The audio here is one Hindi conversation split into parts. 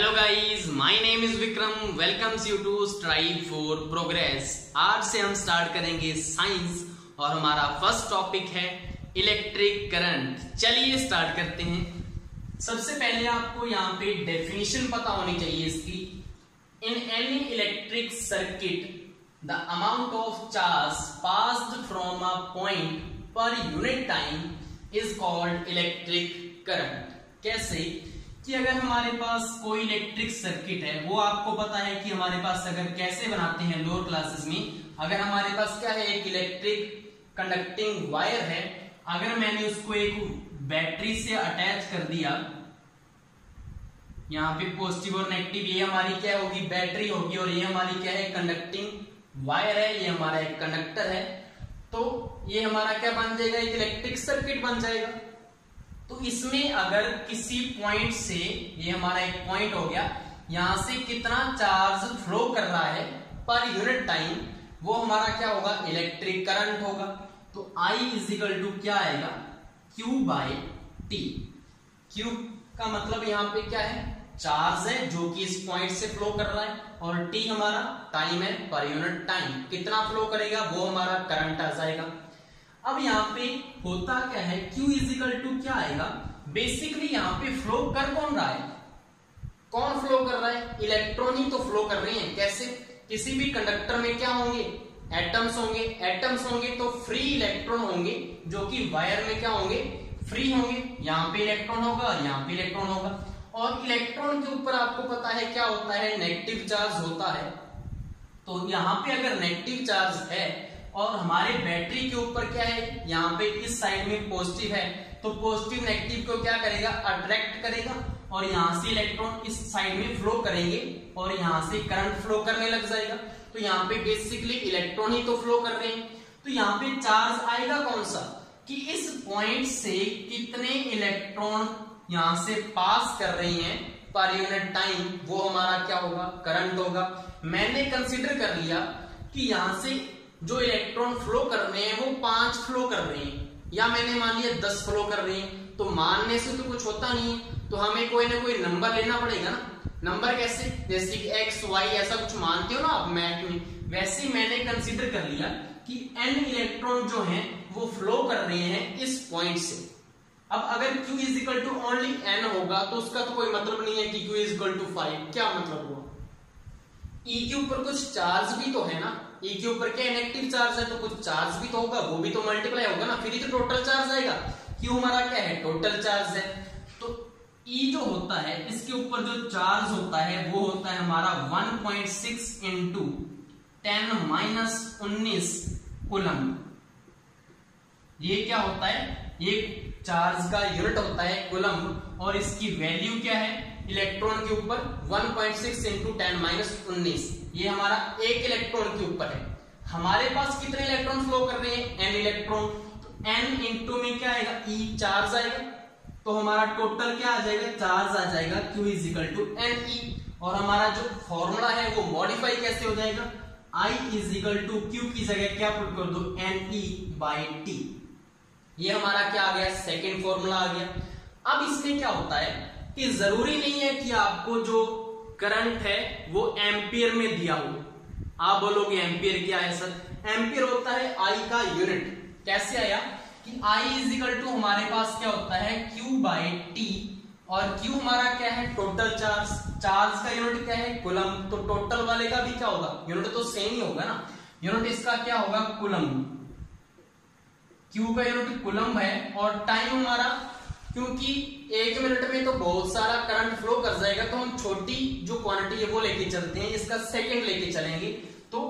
Hello guys my name is Vikram welcomes you to strive for progress आज से हम स्टार्ट करेंगे साइंस और हमारा फ़र्स्ट टॉपिक है इलेक्ट्रिक करंट चलिए स्टार्ट करते हैं। सबसे पहले आपको यहाँ पे डेफिनेशन पता होनी चाहिए इसकी। In any electric circuit the amount of charge passed from a point per unit time is called electric current कैसे? कि अगर हमारे पास कोई इलेक्ट्रिक सर्किट है, वो आपको पता है कि हमारे पास अगर कैसे बनाते हैं लोअर क्लासेस में, अगर हमारे पास क्या है, एक इलेक्ट्रिक कंडक्टिंग वायर है, अगर मैंने उसको एक बैटरी से अटैच कर दिया, यहाँ पे पॉजिटिव और नेगेटिव ये हमारी क्या होगी बैटरी होगी, और ये हमारी क्या है कंडक्टिंग वायर है, ये हमारा एक कंडक्टर है तो ये हमारा क्या बन जाएगा, एक इलेक्ट्रिक सर्किट बन जाएगा। तो इसमें अगर किसी पॉइंट से, ये हमारा एक पॉइंट हो गया, यहाँ से कितना चार्ज फ्लो कर रहा है पर यूनिट टाइम वो हमारा क्या होगा? इलेक्ट्रिक करंट होगा। तो I इज़ इक्वल टू क्या आएगा? Q बाई टी Q का मतलब यहाँ पे क्या है? चार्ज है, जो कि इस पॉइंट से फ्लो कर रहा है। और T हमारा टाइम है पर यूनिट टाइम कितना फ्लो करेगा? वो हमारा करंट आ जाएगा। अब यहाँ पे होता क्या है? Q इजिकल टू क्या आएगा? बेसिकली यहाँ पे फ्लो कर कौन रहा है? कौन फ्लो कर रहा है? इलेक्ट्रॉन ही तो फ्लो कर रहे हैं। कैसे? किसी भी कंडक्टर में क्या होंगे? एटम्स होंगे। एटम्स होंगे तो फ्री इलेक्ट्रॉन होंगे, जो कि वायर में क्या होंगे? फ्री होंगे। यहाँ पे इलेक्ट्रॉन होगा यहाँ पे इलेक्ट्रॉन होगा। और इलेक्ट्रॉन के ऊपर आपको पता है क्या होता है? नेगेटिव चार्ज होता है। तो यहाँ पे अगर नेगेटिव चार्ज है और हमारे बैटरी के ऊपर क्या है? यहाँ पे इस साइड में पॉजिटिव है। तो पॉजिटिव नेगेटिव को क्या करेगा? अट्रैक्ट करेगा और यहाँ से इलेक्ट्रॉन इस साइड में फ्लो करेंगे और यहाँ से करंट फ्लो करने लग जाएगा। तो यहाँ पे बेसिकली इलेक्ट्रॉन ही तो फ्लो कर रहे हैं। तो यहाँ पे चार्ज आएगा कौन सा? कि इस पॉइंट से कितने इलेक्ट्रॉन यहाँ से पास कर रहे हैं पर यूनिट टाइम वो हमारा क्या होगा? करंट होगा। मैंने कंसिडर कर लिया कि यहाँ से जो इलेक्ट्रॉन फ्लो कर रहे हैं, वो पाँच फ्लो कर रहे हैं। या मैंने मान लिया दस फ्लो कर रहे हैं तो मानने से तो कुछ होता नहीं। तो हमें कोई ना कोई नंबर लेना पड़ेगा ना। नंबर कैसे? जैसे कि एक्स वाई ऐसा कुछ मानते हो ना आप मैथ में। वैसे मैंने कंसिडर कर लिया कि एन इलेक्ट्रॉन जो है, वो फ्लो कर रहे हैं इस पॉइंट से। अब अगर Q is equal to only N होगा तो उसका तो कोई मतलब नहीं है कि Q is equal to five क्या मतलब हुआ? E के ऊपर कुछ चार्ज भी तो है ना। ई e के ऊपर क्या नेगेटिव चार्ज है? तो कुछ चार्ज भी तो होगा, वो भी तो मल्टीप्लाई होगा ना, फिर ही तो टोटल चार्ज आएगा। क्यों हमारा क्या है? टोटल चार्ज है। तो ई e जो होता है, इसके ऊपर जो चार्ज होता है, वो होता है हमारा 1.6 point six into ten minus उन्नीस कुलम ये क्या होता है? ये चार्ज का यूनिट होता है कुलम और इसकी वैल्यू क्या है? इलेक्ट्रॉन के ऊपर 1.6 point six into ten minus उन्नीस। ये हमारा एक इलेक्ट्रॉन के ऊपर है। हमारे पास कितने इलेक्ट्रॉन फ्लो कर रहे हैं? एन इलेक्ट्रॉन तो एन इंटू में क्या आएगा? E चार्ज आएगा। तो हमारा टोटल क्या आ जाएगा? चार्ज आ जाएगा। Q is equal to N E और हमारा जो फॉर्मूला है, वो मॉडिफाई कैसे हो जाएगा? I is equal to Q की जगह क्या पुट कर दो? एन ई बाई टी ये हमारा क्या आ गया? सेकेंड फॉर्मूला आ गया। अब इसमें क्या होता है कि ज़रूरी नहीं है कि आपको जो करंट है, वो एम्पियर में दिया हो आप बोलोगे एम्पियर क्या है सर? एम्पियर होता है आई का यूनिट कैसे आया? कि आई इज़ इक्वल टू हमारे पास क्या होता है? क्यू बाई टी और क्यू हमारा क्या है? टोटल चार्ज चार्ज का यूनिट क्या है? कुलम तो टोटल वाले का भी क्या होगा? यूनिट तो सेम ही होगा ना। यूनिट इसका क्या होगा? कुलम क्यू का यूनिट कुलम है। और टाइम हमारा क्योंकि एक मिनट में तो बहुत सारा करंट फ्लो कर जाएगा तो हम छोटी जो क्वांटिटी है वो लेके चलते हैं, इसका सेकंड लेके चलेंगे। तो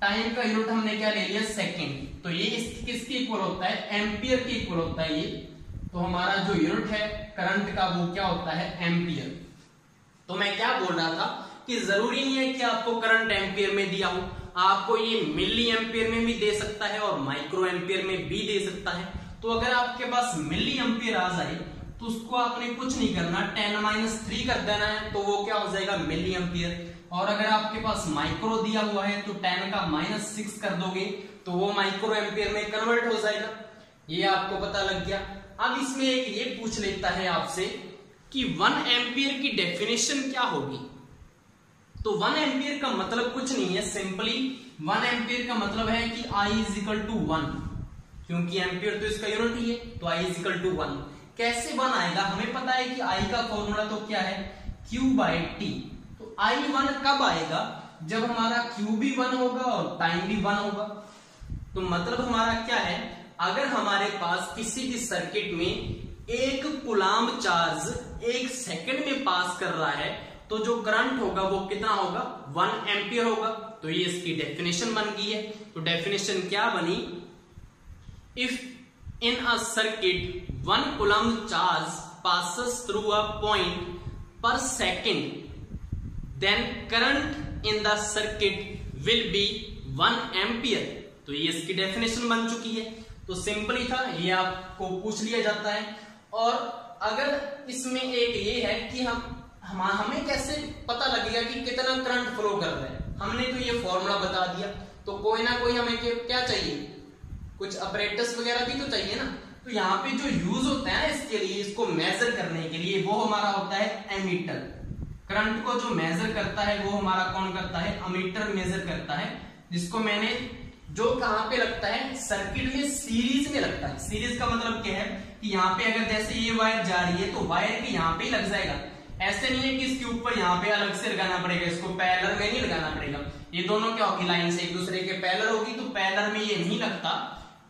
टाइम का यूनिट हमने क्या ले लिया? सेकंड तो ये किसके इक्वल होता है? एम्पियर के इक्वल होता है ये। तो हमारा जो यूनिट है करंट का वो क्या होता है? एम्पियर तो मैं क्या बोल रहा था कि ज़रूरी नहीं है कि आपको करंट एम्पियर में दिया हो। आपको ये मिली एम्पियर में भी दे सकता है और माइक्रो एम्पियर में भी दे सकता है। तो अगर आपके पास मिली एम्पियर आ जाए तो उसको आपने कुछ नहीं करना, टेन माइनस थ्री कर देना है तो वो क्या हो जाएगा, मिली एम्पियर। और अगर आपके पास माइक्रो दिया हुआ है तो टेन का माइनस सिक्स कर दोगे तो वो माइक्रो एम्पियर में कन्वर्ट हो जाएगा। ये आपको पता लग गया। अब इसमें एक ये पूछ लेता है आपसे कि वन एम्पियर की डेफिनेशन क्या होगी? तो वन एम्पियर का मतलब कुछ नहीं है, सिंपली वन एम्पियर का मतलब है कि I is equal to one क्योंकि एम्पियर तो इसका यूनिट ही है तो I is equal to one कैसे वन आएगा? हमें पता है कि आई का फॉर्मूला तो क्या है? क्यू बाई टी तो आई वन कब आएगा? जब हमारा क्यू भी वन होगा और टाइम भी वन होगा। तो मतलब हमारा क्या है? अगर हमारे पास किसी भी सर्किट में एक कुलाम चार्ज एक सेकंड में पास कर रहा है तो जो करंट होगा वो कितना होगा? वन एम्पियर होगा। तो ये इसकी डेफिनेशन बन गई है। तो डेफिनेशन क्या बनी? If in a circuit one coulomb charge passes through a point per second then current in the circuit will be one ampere तो ये इसकी डेफिनेशन बन चुकी है। तो सिंपली था, ये आपको पूछ लिया जाता है। और अगर इसमें एक ये है कि हम हम, हमें कैसे पता लगेगा कि कितना करंट फ्लो कर रहा है? हमने तो ये फॉर्मूला बता दिया। तो कोई ना कोई हमें क्या चाहिए? कुछ अपरेटस वगैरह भी तो चाहिए ना। तो यहाँ पे जो यूज़ होता है ना इसके लिए, इसको मेजर करने के लिए, वो हमारा होता है एमीटर करंट को जो मेजर करता है, वो हमारा कौन करता है? अमीटर मेजर करता है, जिसको मैंने जो कहाँ पे लगता है सर्किट में सीरीज़ में लगता है। सीरीज़ का मतलब क्या है? कि यहाँ पे अगर जैसे ये वायर जा रही है तो वायर भी यहाँ पे लग जाएगा। ऐसे नहीं है कि इसके ऊपर यहाँ पे अलग से लगाना पड़ेगा, इसको पैलर में नहीं लगाना पड़ेगा। ये दोनों क्या होगी? लाइन से एक दूसरे के पैलर होगी तो पैलर में ये नहीं लगता।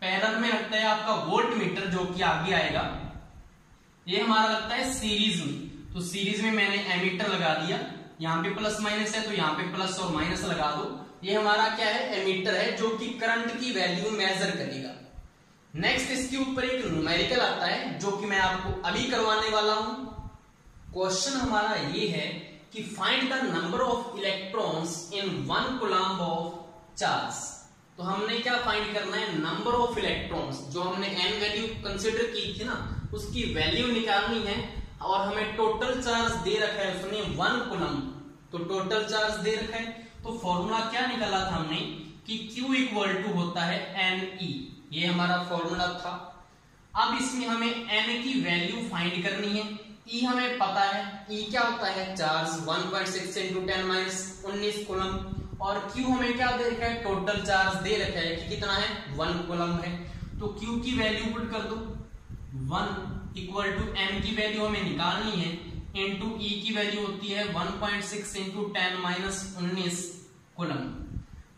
पैलर में लगता है आपका वोल्ट मीटर जो कि आगे आएगा। ये हमारा लगता है सीरीज़ में। तो सीरीज़ में मैंने एमीटर लगा दिया। यहाँ पे प्लस माइनस है तो यहाँ पे प्लस और माइनस लगा दो। ये हमारा क्या है? एमीटर है, जो कि करंट की वैल्यू मेजर करेगा। नेक्स्ट इसके ऊपर एक न्यूमेरिकल आता है, जो कि मैं आपको अभी करवाने वाला हूँ। क्वेश्चन हमारा ये है कि find the number of electrons in one coulomb of charge तो हमने क्या फाइंड करना है? नंबर ऑफ़ इलेक्ट्रॉन्स जो हमने एन वैल्यू कंसिडर की थी ना, उसकी वैल्यू निकालनी है और हमें टोटल चार्ज दे रखा है उसने वन कुलम तो टोटल चार्ज दे रखा है। तो फॉर्मूला क्या निकाला था हमने? कि Q इक्वल टू होता है एन ई। ये हमारा फॉर्मूला था। अब इसमें हमें एन की वैल्यू फाइंड करनी है। ई e हमें पता है। ई e क्या होता है? Charge 1.6 point six into ten minus उन्नीस कुलम और क्यू हमें क्या दे रखा है? टोटल चार्ज दे रखा है कि कितना है? वन कोलम है। तो क्यू की वैल्यू पुट कर दो। वन इक्वल टू एम की वैल्यू हमें निकालनी है। इंटू ई की वैल्यू होती है 1.6 point six into ten minus उन्नीस कुलम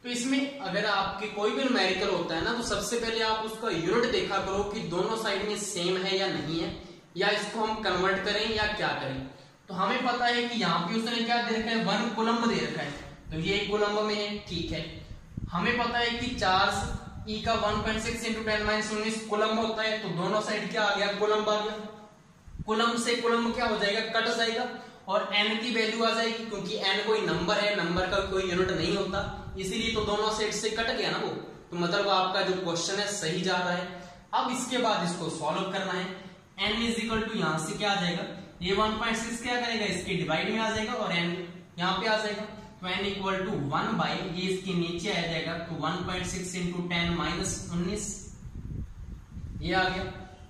तो इसमें अगर आपके कोई भी न्यूमेरिकल होता है ना तो सबसे पहले आप उसका यूनिट देखा करो कि दोनों साइड में सेम है या नहीं है, या इसको हम कन्वर्ट करें या क्या करें। तो हमें पता है कि यहाँ पे उसने क्या दे रखा है? वन कोलम्ब दे रखा है। तो ये एक कोलम्ब में है, ठीक है। हमें पता है कि चार्ज ई e का 1.6 point six into ten minus उन्नीस कोलम्ब होता है तो दोनों साइड क्या आ गया? कोलम्ब आ गया। कोलम्ब से कोलम्ब क्या हो जाएगा? कट जाएगा और एन की वैल्यू आ जाएगी, क्योंकि एन कोई नंबर है नंबर का कोई यूनिट नहीं होता। इसीलिए तो दोनों साइड से कट गया ना वो। तो मतलब आपका जो क्वेश्चन है, सही जा रहा है। अब इसके बाद इसको सॉल्व करना है। एन इज़ इक्वल टू यहाँ से क्या आ जाएगा? ये 1.6 क्या करेगा? इसके डिवाइड में आ जाएगा और एन यहाँ पे आ जाएगा। N equal to one by ये इसके नीचे आ जाएगा तो 1.6 point six into ten minus उन्नीस। ये आ गया।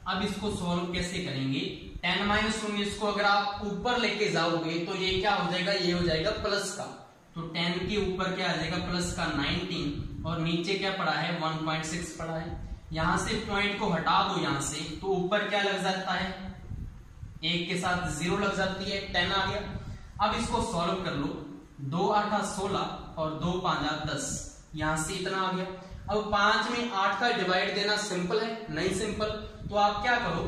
अब इसको सॉल्व कैसे करेंगे? टेन माइनस उन्नीस को अगर आप ऊपर लेके जाओगे तो ये क्या हो जाएगा? ये हो जाएगा प्लस का। तो टेन के ऊपर क्या आ जाएगा? प्लस का नाइनटीन। और नीचे क्या पड़ा है? वन पॉइंट सिक्स पड़ा है। यहाँ से पॉइंट को हटा दो यहाँ से तो ऊपर क्या लग जाता है? एक के साथ ज़ीरो लग जाती है। टेन आ गया। अब इसको सॉल्व कर लो। दो आठा सोलह और दो पांचा दस। यहाँ से इतना आ गया। अब पाँच में आठ का डिवाइड देना सिंपल है, नहीं सिंपल तो आप क्या करो?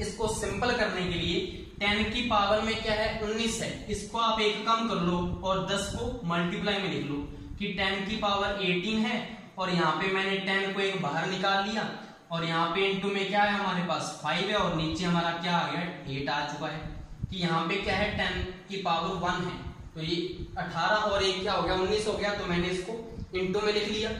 इसको सिंपल करने के लिए टेन की पावर में क्या है? उन्नीस है। इसको आप एक कम कर लो और दस को मल्टीप्लाई में लिख लो कि टेन की पावर एटीन है और यहाँ पे मैंने टेन को एक बाहर निकाल लिया और यहाँ पे इंटू में क्या है हमारे पास फाइव है और नीचे हमारा क्या आ गया? एट आ चुका है। कि यहाँ पे क्या है? टेन की पावर वन है। तो ये अठारह और एक क्या हो गया? उन्नीस हो गया तो मैंने इसको इंटू में लिख लिया।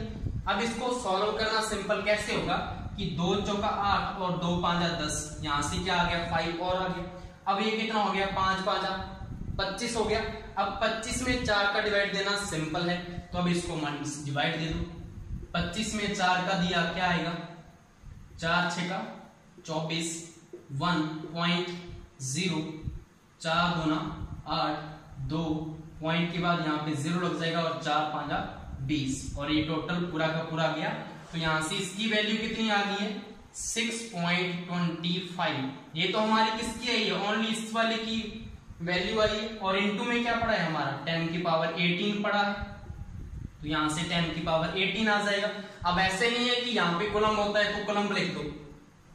अब इसको सॉल्व करना सिंपल कैसे होगा कि दो चौका आठ और दो पांचा दस। यहाँ से क्या आ गया? फाइव और आ गया। अब ये कितना हो गया? पाँच, पांचा पच्चीस हो गया। अब पच्चीस में चार का डिवाइड देना सिंपल है। तो अब इसको डिवाइड दे दो। पच्चीस में चार का दिया क्या आएगा? चार छ का चौबीस, वन पॉइंट ज़ीरो, चार गुना आठ। दो पॉइंट के बाद यहाँ पे ज़ीरो लग जाएगा और चार पांचा बीस। और ये टोटल पूरा का पूरा गया। तो यहाँ से इसकी वैल्यू कितनी आ गई है? सिक्स पॉइंट ट्वेंटी फाइव ये तो हमारी किसकी आई है? ओनली इस वाले की वैल्यू आई है। और इनटू में क्या पड़ा है हमारा? टेन की पावर एटीन पड़ा है। तो यहाँ से टेन की पावर एटीन आ जाएगा। अब ऐसे नहीं है कि यहाँ पे कोलम होता है तो कोलम लिख दो।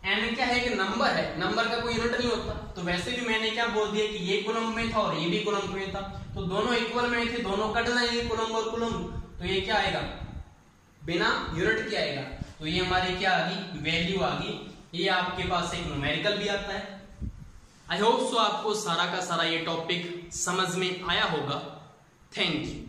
एन क्या है कि नंबर है नंबर का कोई यूनिट नहीं होता। तो वैसे भी मैंने क्या बोल दिया कि ये कुलम में था और ये भी कुलम में था। तो दोनों इक्वल में थे, दोनों कट जाएँगे कुलम और कुलम तो ये क्या आएगा? बिना यूनिट के आएगा। तो ये हमारी क्या आ गई? वैल्यू आ गई। ये आपके पास एक न्यूमेरिकल भी आता है। आई होप सो आपको सारा का सारा ये टॉपिक समझ में आया होगा। Thank you